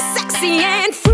sexy and free.